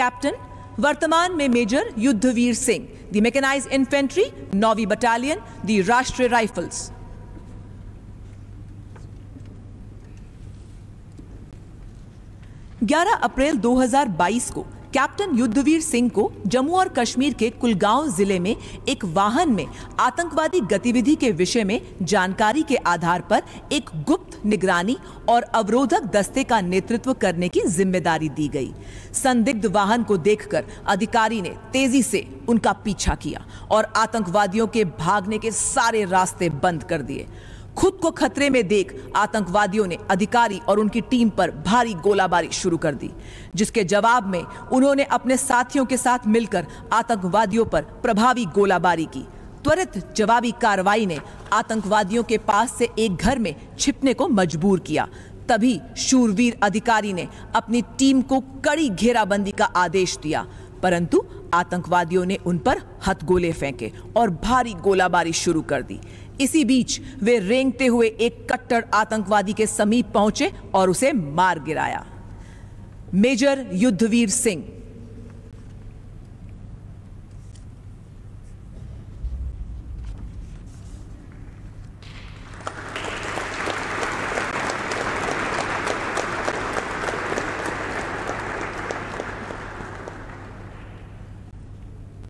Captain वर्तमान में major Yudhvir Singh the mechanised infantry नौवी battalion the Rashtriya rifles 11 April 2022 को captain Yudhvir Singh को जम्मू और कश्मीर के कुलगांव ज़िले में एक वाहन में आतंकवादी गतिविधि के विषय में जानकारी के आधार पर एक गुप्त निगरानी और अवरोधक दस्ते का नेतृत्व करने की ज़िम्मेदारी दी गई। संदिग्ध वाहन को देखकर अधिकारी ने तेज़ी से उनका पीछा किया और आतंकवादियों के भागने के सारे रास्ते बंद कर दिए। खुद को खतरे में देख आतंकवादियों ने अधिकारी और उनकी टीम पर भारी गोलाबारी शुरू कर दी, जिसके जवाब में उन्होंने अपने साथियों के साथ मिलकर आतंकवादियों पर प्रभावी गोलाबारी की। त्वरित जवाबी कार्रवाई ने आतंकवादियों के पास से एक घर में छिपने को मजबूर किया। तभी शूरवीर अधिकारी ने अपनी टीम को कड़ी घेराबंदी का आदेश दिया। परंतु आतंकवादियों ने उन पर हथगोले फेंके और भारी गोलाबारी शुरू कर दी। इसी बीच वे रेंगते हुए एक कट्टर आतंकवादी के समीप पहुँचे और उसे मार गिराया। मेजर युद्धवीर सिंह